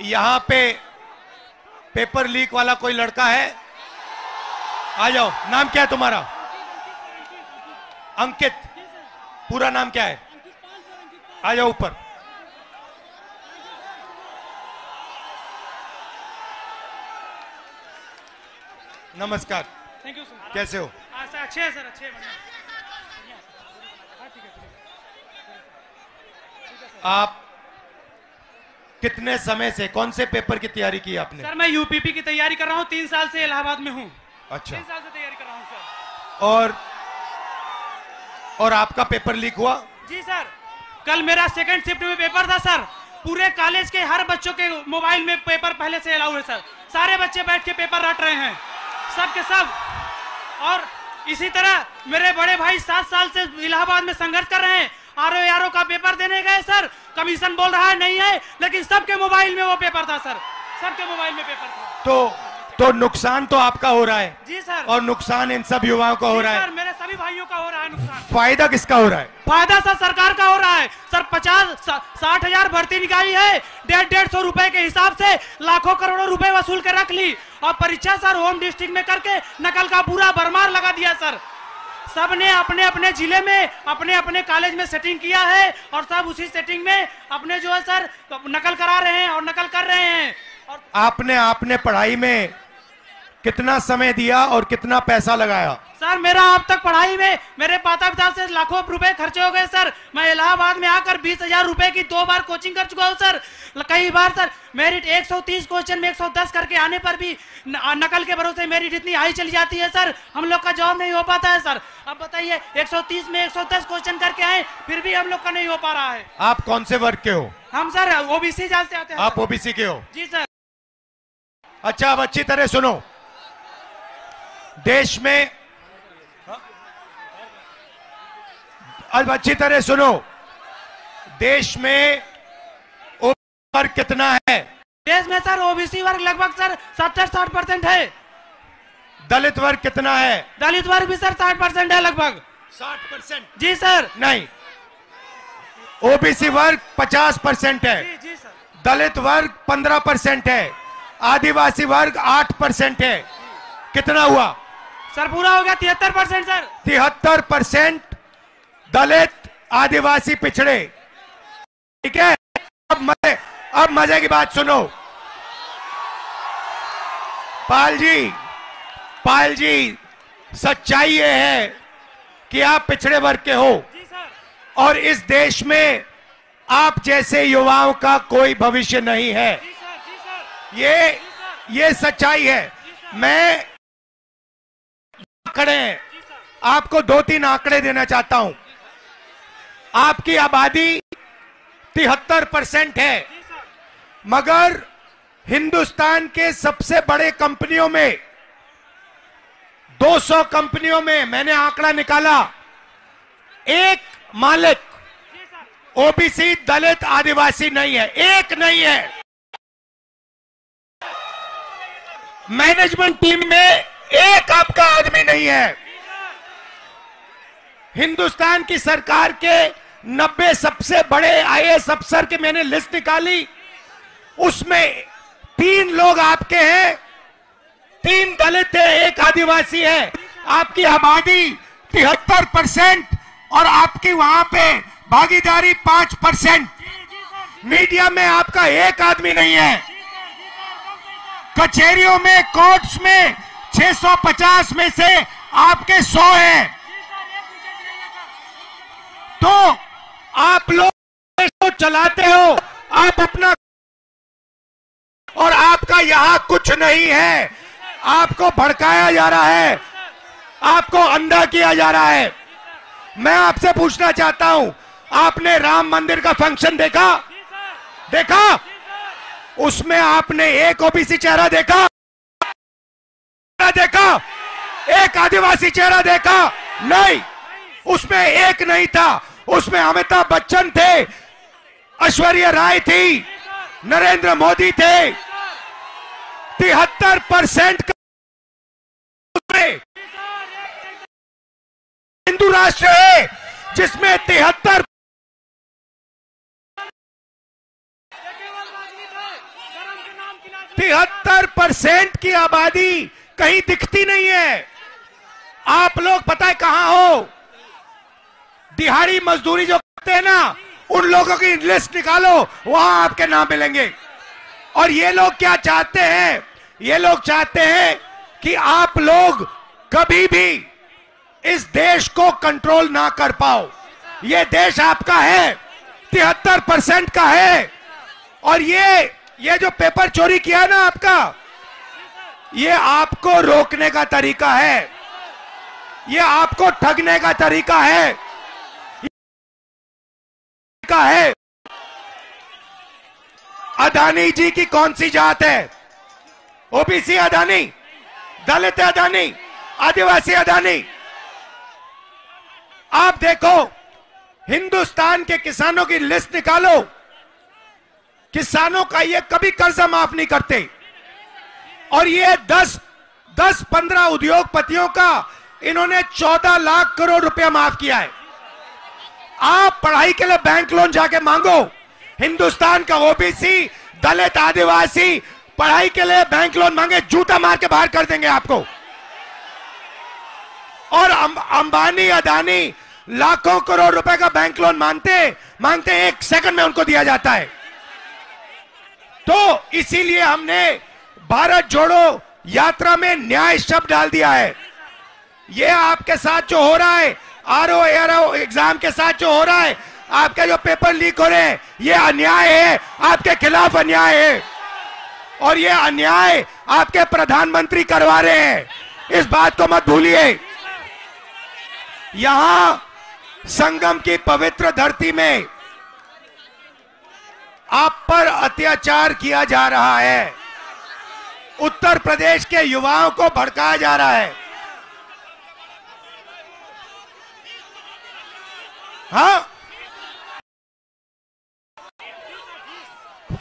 यहाँ पे paper leak वाला कोई लड़का है? आ जाओ नाम क्या है तुम्हारा? अंकित। पूरा नाम क्या है? आ जाओ ऊपर। नमस्कार। थैंक यू सर कैसे हो? अच्छे हैं सर अच्छे है। आप कितने समय से कौन से पेपर की तैयारी की आपने? सर मैं यूपीपी की तैयारी कर रहा हूँ तीन साल से इलाहाबाद में हूँ। अच्छा। तीन साल से तैयारी कर रहा हूँ सर। और और आपका पेपर लीक हुआ? जी सर। कल मेरा सेकंड शिफ्ट में पेपर था सर। पूरे कॉलेज के हर बच्चों के मोबाइल में पेपर पहले से अलाउ है सर। सारे बच्चे बैठ के पेपर रट रहे हैं। सब के सब। और इसी तरह मेरे बड़े भाई सात साल से इलाहाबाद में संघर्ष कर रहे हैं। आर ओ का पेपर देने गए सर। कमीशन बोल रहा है नहीं है लेकिन सबके मोबाइल में वो पेपर था सर। सबके मोबाइल में पेपर था। तो तो नुकसान तो आपका हो रहा है। जी सर। और नुकसान इन सब युवाओं का हो रहा सर है। मेरे सभी भाइयों का हो रहा है नुकसान। फ़ायदा किसका हो रहा है? फ़ायदा सर सरकार का हो रहा है। सर पचास साठ हज़ार भर्ती निकाली है। डेढ़ डेढ़ सौ रूपए के हिसाब से लाखों करोड़ों रुपए वसूल के रख ली। और परीक्षा सर होम डिस्ट्रिक्ट में करके नकल का पूरा भरमार लगा दिया सर। सबने अपने अपने ज़िले में, अपने अपने कॉलेज में सेटिंग किया है और सब उसी सेटिंग में अपने जो है सर, नकल करा रहे हैं और नकल कर रहे हैं। और आपने आपने पढ़ाई में कितना समय दिया और कितना पैसा लगाया? सर मेरा अब तक पढ़ाई में मेरे माता पिता से लाखों रुपए खर्चे हो गए सर। मैं इलाहाबाद में आकर बीस हज़ार रुपए की दो बार कोचिंग कर चुका हूँ सर। कई बार सर मेरिट 130 क्वेश्चन में 110 करके आने पर भी न- नकल के भरोसे मेरिट इतनी हाई चली जाती है सर। हम लोग का जॉब नहीं हो पाता है सर। अब बताइए 130 में 110 क्वेश्चन करके आए फिर भी हम लोग का नहीं हो पा रहा है। आप कौन से वर्ग के हो? हम सर ओबीसी से आते हैं आप ओबीसी के हो? जी सर। अच्छा अब अच्छी तरह सुनो। देश में अब अच्छी तरह सुनो। देश में ओबीसी वर्ग कितना है? देश में सर ओबीसी वर्ग लगभग सर सत्तर साठ परसेंट है। दलित वर्ग कितना है? दलित वर्ग भी सर साठ परसेंट है लगभग। साठ परसेंट। जी सर। नहीं। ओबीसी वर्ग पचास परसेंट है। जी जी सर। दलित वर्ग पंद्रह परसेंट है। आदिवासी वर्ग आठ परसेंट है। कितना हुआ? सर पूरा हो गया तिहत्तर परसेंट सर। तिहत्तर परसेंट दलित आदिवासी पिछड़े। ठीक है? अब मज़े अब मज़े की बात सुनो। पाल जी पाल जी सच्चाई ये है कि आप पिछड़े वर्ग के हो। और इस देश में आप जैसे युवाओं का कोई भविष्य नहीं है। जी सर जी सर। ये ये सच्चाई है। मैं आंकड़े आपको दो तीन आंकड़े देना चाहता हूँ। आपकी आबादी तिहत्तर परसेंट है। मगर हिंदुस्तान के सबसे बड़े कंपनियों में 200 कंपनियों में मैंने आंकड़ा निकाला। एक मालिक ओबीसी दलित आदिवासी नहीं है एक नहीं है। मैनेजमेंट टीम में एक आपका आदमी नहीं है। हिंदुस्तान की सरकार के 90 सबसे बड़े आईएएस अफसर की मैंने लिस्ट निकाली। उसमें तीन लोग आपके हैं, तीन दलित है, एक आदिवासी है। आपकी आबादी तिहत्तर परसेंट और आपकी वहाँ पे भागीदारी पाँच परसेंट। मीडिया में आपका एक आदमी नहीं है। कचहरियों में, कोर्ट्स में 650 में से आपके 100 हैं। तो आप लोग देश को चलाते हो, आप अपना और आपका यहाँ कुछ नहीं है। आपको भड़काया जा रहा है, आपको अंधा किया जा रहा है। मैं आपसे पूछना चाहता हूँ, आपने राम मंदिर का फ़ंक्शन देखा? देखा? उसमें आपने एक ओबीसी चेहरा देखा? देखा? एक आदिवासी चेहरा देखा? नहीं। उसमें एक नहीं था। उसमें अमिताभ बच्चन थे, ऐश्वर्या राय थी, नरेंद्र मोदी थे। तिहत्तर परसेंट हिंदू राष्ट्र है, जिसमें तिहत्तर तिहत्तर परसेंट की आबादी कहीं दिखती नहीं है। आप लोग पता है कहाँ हो? दिहाड़ी मजदूरी जो करते हैं ना, उन लोगों की लिस्ट निकालो, वहाँ आपके नाम मिलेंगे। और ये लोग क्या चाहते हैं? ये लोग चाहते हैं कि आप लोग कभी भी इस देश को कंट्रोल ना कर पाओ। ये देश आपका है, तिहत्तर परसेंट का है। और ये ये जो पेपर चोरी किया ना आपका, ये आपको रोकने का तरीका है। ये आपको ठगने का तरीका है। का है। अदानी जी की कौन सी जात है? ओबीसी अदानी दलित अदानी आदिवासी अदानी आप देखो, हिंदुस्तान के किसानों की लिस्ट निकालो। किसानों का ये कभी कर्जा माफ़ नहीं करते। और ये 10 10 15 उद्योगपतियों का इन्होंने 14 लाख करोड़ रुपया माफ़ किया है। आप पढ़ाई के लिए बैंक लोन जाके मांगो। हिंदुस्तान का ओबीसी दलित आदिवासी पढ़ाई के लिए बैंक लोन मांगे जूता मार के बाहर कर देंगे आपको। और अम, अंबानी अदानी लाखों करोड़ रुपए का बैंक लोन मांगते मांगते एक सेकंड में उनको दिया जाता है। तो इसीलिए हमने भारत जोड़ो यात्रा में न्याय शब्द डाल दिया है। यह आपके साथ जो हो रहा है आर ओ एर एग्ज़ाम के साथ जो हो रहा है, आपके जो पेपर लीक हो रहे हैं, ये अन्याय है, आपके खिलाफ अन्याय है। और ये अन्याय आपके प्रधानमंत्री करवा रहे हैं। इस बात को मत भूलिए। यहाँ संगम की पवित्र धरती में आप पर अत्याचार किया जा रहा है। उत्तर प्रदेश के युवाओं को भड़काया जा रहा है। हाँ?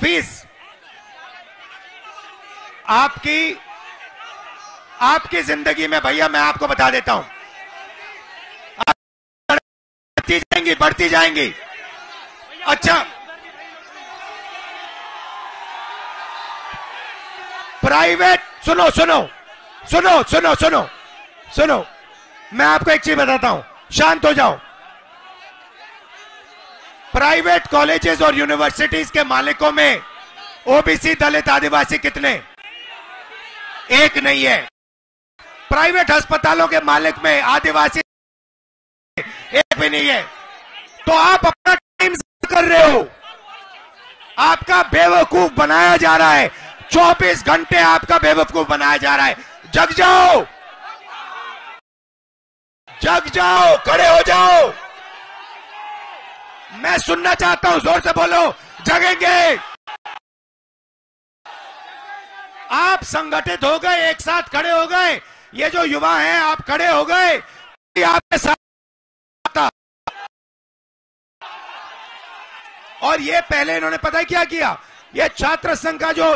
फ़ीस। आपकी आपकी ज़िंदगी में भैया मैं आपको बता देता हूँ। बढ़ती जाएँगी बढ़ती जाएँगी। अच्छा। प्राइवेट, सुनो सुनो। सुनो सुनो सुनो। सुनो। मैं आपको एक चीज़ बताता हूँ। शांत हो जाओ। प्राइवेट कॉलेजेस और यूनिवर्सिटीज के मालिकों में ओबीसी दलित आदिवासी कितने? एक नहीं है। प्राइवेट अस्पतालों के मालिक में आदिवासी एक भी नहीं है। तो आप अपना टाइम कर रहे हो। आपका बेवकूफ़ बनाया जा रहा है। 24 घंटे आपका बेवकूफ़ बनाया जा रहा है। जग जाओ। जग जाओ। खड़े हो जाओ। मैं सुनना चाहता हूँ, ज़ोर से बोलो, जगेंगे। आप संगठित हो गए, एक साथ खड़े हो गए, ये जो युवा हैं, आप खड़े हो गए आपके साथ और ये पहले इन्होंने पता क्या किया? ये छात्र संघ का जो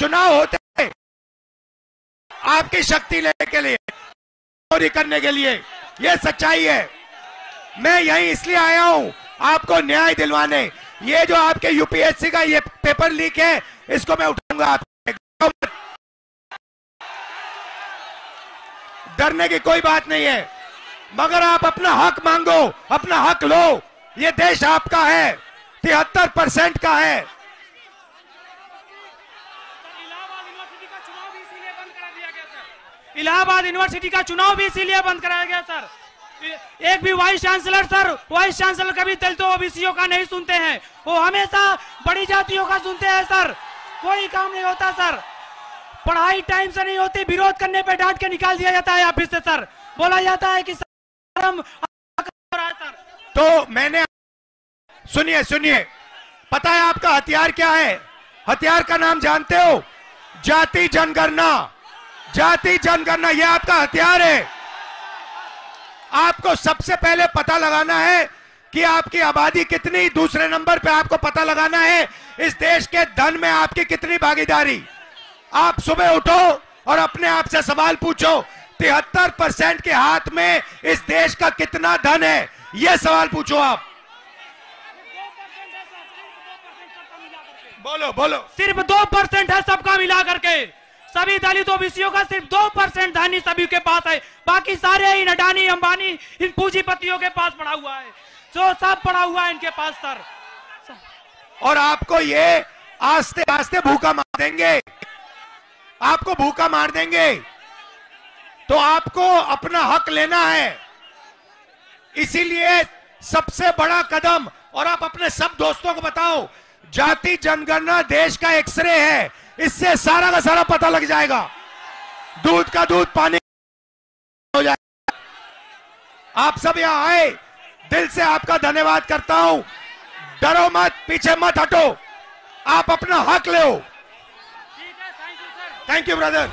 चुनाव होते हैं आपकी शक्ति लेने के लिए, चोरी करने के लिए, ये सच्चाई है। मैं यहीं इसलिए आया हूँ, आपको न्याय दिलवाने। ये जो आपके यूपीएससी का ये पेपर लीक है, इसको मैं उठाऊँगा आप डरने की कोई बात नहीं है, मगर आप अपना हक मांगो, अपना हक लो। ये देश आपका है, तिहत्तर परसेंट का है। इलाहाबाद यूनिवर्सिटी का चुनाव भी इसीलिए बंद कराया गया, सर। एक भी vice chancellor, sir, vice chancellor कभी दलितों ओबीसीओ का नहीं सुनते हैं। वो हमेशा बड़ी जातियों का सुनते हैं, सर। कोई काम नहीं होता, सर। पढ़ाई टाइम से नहीं होती, विरोध करने पे डांट के निकाल दिया जाता है ऑफ़िस से, सर। बोला जाता है कि सर, हम तो मैंने, सुनिए सुनिए। पता है आपका हथियार क्या है? हथियार का नाम जानते हो? जाति जनगणना। जाति जनगणना यह आपका हथियार है। आपको सबसे पहले पता लगाना है कि आपकी आबादी कितनी, दूसरे नंबर पे आपको पता लगाना है इस देश के धन में आपकी कितनी भागीदारी। आप सुबह उठो और अपने आप से सवाल पूछो, तिहत्तर परसेंट के हाथ में इस देश का कितना धन है? यह सवाल पूछो आप। बोलो बोलो। सिर्फ़ दो परसेंट है सबका मिला करके। सभी दलित ओबीसीओ का सिर्फ़ दो परसेंट धनी सभी के पास है। बाकी सारे इन अडानी, अंबानी, इन पूंजीपतियों के पास पड़ा हुआ है। जो सब पड़ा हुआ है इनके पास, सर। और आपको ये आस्ते आस्ते भूखा मार देंगे। आपको भूखा मार देंगे। तो आपको अपना हक लेना है। इसीलिए सबसे बड़ा कदम, और आप अपने सब दोस्तों को बताओ जाति जनगणना देश का एक्सरे है। इससे सारा का सारा पता लग जाएगा। दूध का दूध पानी हो जाएगा आप सब यहाँ आए दिल से आपका धन्यवाद करता हूँ। डरो मत पीछे मत हटो। आप अपना हक लो थैंक यू ब्रदर